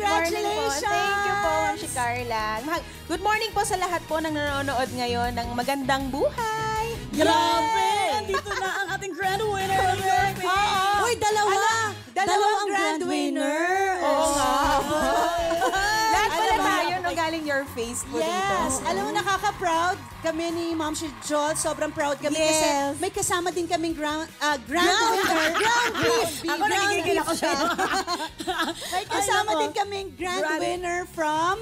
Congratulations! Thank you po, Ma'am Shikarla. Good morning po sa lahat po ng nanonood ngayon ng Magandang Buhay! Grabe! Nandito na ang ating grand winner! Uy, dalawa! Ano? Dalawang, dalawang grand, grand winner! winner. No, galing your face po dito. Yes! Alam mo, nakaka-proud kami ni Ma'am si Joel. Sobrang proud kami Yes. kasi may kasama din kaming grand, ah, grand winner. Grand beef! Ako nagigigil ako siya. May kasama din kaming grand Grand- winner from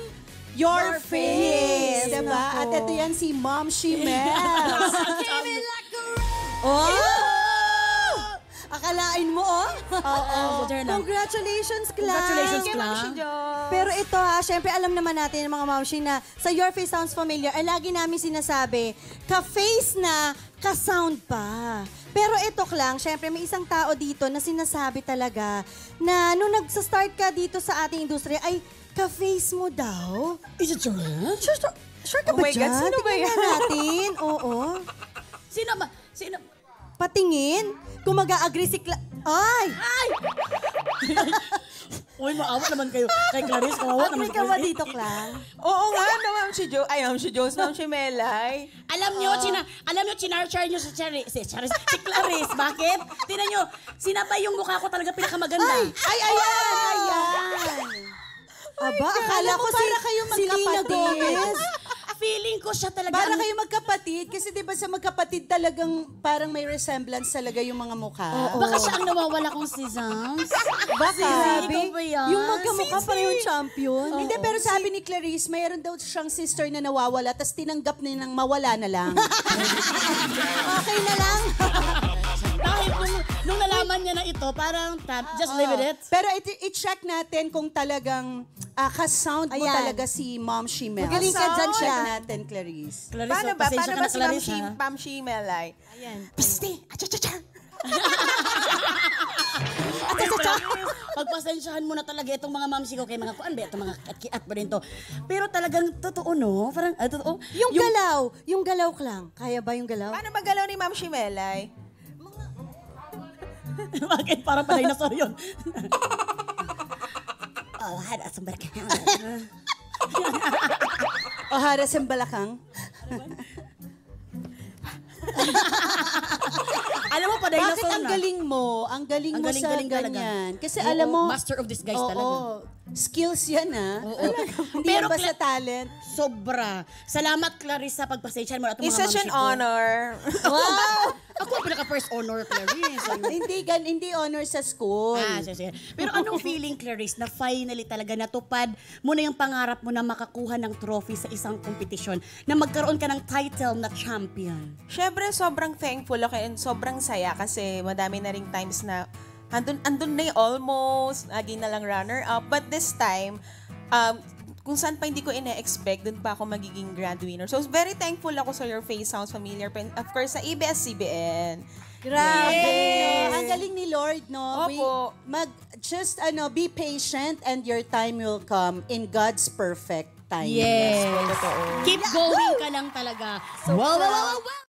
Your, Your Face. Face. Diba? Nako. At ito yan si Mom Shimels. oh! Akalain mo, oh? Oo, butter lang. Congratulations, Clang! Congratulations. Shijo. Pero ito ha, syempre alam naman natin mga mamshi na sa Your Face Sounds Familiar, ay lagi namin sinasabi, ka-face na, ka-sound pa. Pero ito lang, syempre may isang tao dito na sinasabi talaga na nung nagsa-start ka dito sa ating industriya, ay ka-face mo daw. Is it true? Sure, sure, sure ka Oh ba my God, dyan? sino ba yan? natin, oo. Sino ba? Sino? Patingin, kung mag-a-agree si Cla- Ay! Uy, maawa naman kayo. Kay Clarice, kawawa naman Agree ka ba dito, Clang? Oo nga, no, Ma'am Shijo. Ay, Ma'am Shijo, Ma'am Shimelay. Alam nyo, china, alam nyo, chinarchar nyo si Charis, si Charis, si Clarice. Bakit? Tingnan nyo, sinabay yung mukha ko talaga pinakamaganda. Ay, ayan! Ayan! Aba, akala ko si, si Lina. Gomez. Feeling ko siya talaga. Para kayo magkapatid, kasi di ba sa magkapatid talagang parang may resemblance talaga yung mga mukha. Baka siya ang nawawala kong si Zams. Baka. Ikaw ba yan? Yung magkamukha pa yung champion. Hindi, pero sabi ni Clarice, mayroon daw siyang sister na nawawala, tapos tinanggap niya nang mawala na lang. Okay na lang. niya na ito, parang ta- just leave it. pero i- i-check natin kung talagang ah, ka-sound mo Ayan. talaga si Mom Shimel. Magaling ka dyan Check siya. natin, Clarice. Clarice, Paano ba? pasensya Paano ka ba na, si Ma'am, Clarice, Shi, ha? Ma'am Shimelay? Ayan. Piste! Achachacha! Pagpasensyahan mo na talaga itong mga mamsi ko kay mga kuan ba itong mga kiat mo rin to. Pero talagang totoo no? Parang ah, totoo. Yung, galaw, yung galaw lang. Kaya ba yung galaw? Paano magalaw ni Ma'am Shimelay? Bakit parang pa dinosaur yun? oh, hada sa barka. O haras ang balakang. Alam mo pa Bakit dinosaur ang na. galing mo? Ang galing Ang mo galing, sa galing talaga. ganyan. Kasi Oo, alam mo... master of disguise Oo, talaga. Skills yan, ah. Oo. Hindi Pero yan basta Cla- talent. Sobra. Salamat Clarice sa pagpasensyahan mo at It's mga such an mamsi ko. honor. Wow! Ako ang pinaka first honor Clarice. hindi gan hindi honor sa school. Ah, sige, sige. Pero anong feeling, Clarice, na finally talaga natupad mo na yung pangarap mo na makakuha ng trophy sa isang kompetisyon, na magkaroon ka ng title na champion? Siyempre, sobrang thankful ako and sobrang saya kasi madami na ring times na andun, andun na yung almost, naging na lang runner-up. But this time, um, kung saan pa hindi ko ina-expect, dun pa ako magiging grand winner. So, very thankful ako sa Your Face Sounds Familiar. And of course, sa ABS-CBN. Grabe. Yes. Ang galing ni Lord, no? Opo. mag, just, ano, be patient and your time will come in God's perfect time. Yes. Keep going ka lang talaga. wow, wow, wow, wow.